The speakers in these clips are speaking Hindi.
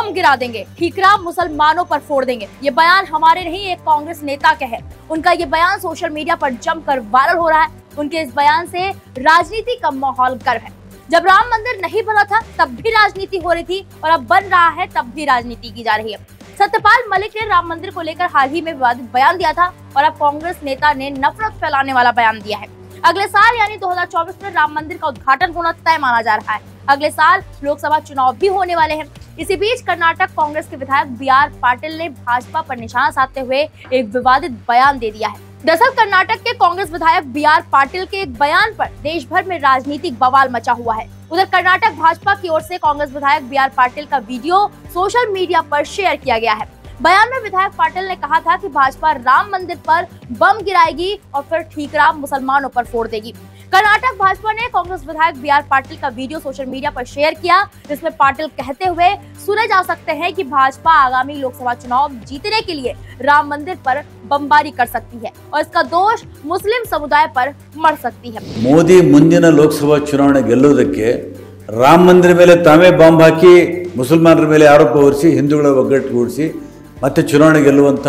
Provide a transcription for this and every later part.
बम गिरा देंगे, ठीकरा मुसलमानों पर फोड़ देंगे। ये बयान हमारे नहीं एक कांग्रेस नेता के है। उनका ये बयान सोशल मीडिया पर जमकर वायरल हो रहा है। उनके इस बयान से राजनीति का माहौल गर्व है। जब राम मंदिर नहीं बना था, तब भी राजनीति हो रही थी, और अब बन रहा है, तब भी राजनीति की जा रही है। सत्यपाल मलिक ने राम मंदिर को लेकर हाल ही में विवादित बयान दिया था, और अब कांग्रेस नेता ने नफरत फैलाने वाला बयान दिया है। अगले साल, यानी 2024 में राम मंदिर का उद्घाटन होना तय माना जा रहा है। अगले साल लोकसभा चुनाव भी होने वाले हैं। इसी बीच कर्नाटक कांग्रेस के विधायक बी आर पाटिल ने भाजपा पर निशाना साधते हुए एक विवादित बयान दे दिया है। दरअसल कर्नाटक के कांग्रेस विधायक बी आर पाटिल के एक बयान पर देश भर में राजनीतिक बवाल मचा हुआ है। उधर कर्नाटक भाजपा की ओर से कांग्रेस विधायक बी आर पाटिल का वीडियो सोशल मीडिया पर शेयर किया गया है। बयान में विधायक पाटिल ने कहा था कि भाजपा राम मंदिर पर बम गिराएगी और फिर ठीकरा मुसलमानों पर फोड़ देगी कर्नाटक भाजपा ने कांग्रेस विधायक बी आर पाटिल का वीडियो सोशल मीडिया पर शेयर किया जिसमें पाटिल कहते हुए सुने जा सकते हैं कि भाजपा आगामी लोकसभा चुनाव जीतने के लिए राम मंदिर पर बमबारी कर सकती है और इसका दोष मुस्लिम समुदाय पर मर सकती है ಮೋದಿ ಮುಂದಿನ ಲೋಕಸಭಾ ಚುನಾವಣೆ ಗೆಲ್ಲುವುದಕ್ಕೆ ರಾಮ ಮಂದಿರ ಮೇಲೆ ತಾವೇ ಬಾಂಬ್ ಹಾಕಿ ಮುಸಲ್ಮಾನರ ಮೇಲೆ ಆರೋಪ ಹೊರಿಸಿ ಹಿಂದೂಗಳ ಒಗ್ಗಟ್ಟುಗೂಡಿಸಿ ಮತ್ತೆ ಚುನಾವಣೆ ಗೆಲ್ಲುವಂಥ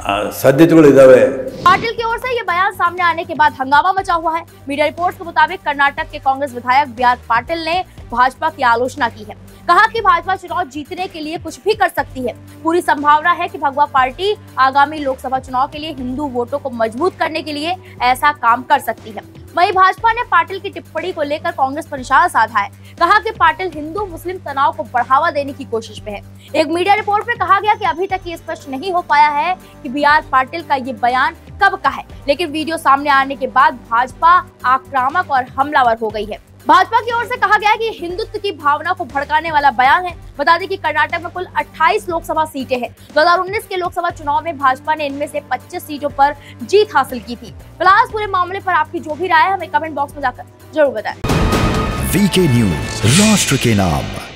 ಆ, ಸಾಧ್ಯತೆಗಳು ಇದ್ದಾವೆ पाटिल की ओर से ये बयान सामने आने के बाद हंगामा मचा हुआ है मीडिया रिपोर्ट्स के मुताबिक कर्नाटक के कांग्रेस विधायक बी आर पाटिल ने भाजपा की आलोचना की है कहा कि भाजपा चुनाव जीतने के लिए कुछ भी कर सकती है पूरी संभावना है कि भगवा पार्टी आगामी लोकसभा चुनाव के लिए हिंदू वोटों को मजबूत करने के लिए ऐसा काम कर सकती है वहीं भाजपा ने पाटिल की टिप्पणी को लेकर कांग्रेस पर निशाना साधा है। कहा कि पाटिल हिंदू मुस्लिम तनाव को बढ़ावा देने की कोशिश में है। एक मीडिया रिपोर्ट में कहा गया कि अभी तक ये स्पष्ट नहीं हो पाया है कि बी आर पाटिल का ये बयान कब का है। लेकिन वीडियो सामने आने के बाद भाजपा आक्रामक और हमलावर हो गई है। भाजपा की ओर से कहा गया कि हिंदुत्व की भावना को भड़काने वाला बयान है। बता दें कि कर्नाटक में कुल 28 लोकसभा सीटें हैं। 2019 के लोकसभा चुनाव में भाजपा ने इनमें से 25 सीटों पर जीत हासिल की थी। फ़िलहाल पूरे मामले पर आपकी जो भी राय है, हमें कमेंट बॉक्स में जाकर ज़रूर बताएँ। वीके न्यूज़, राष्ट्र के नाम।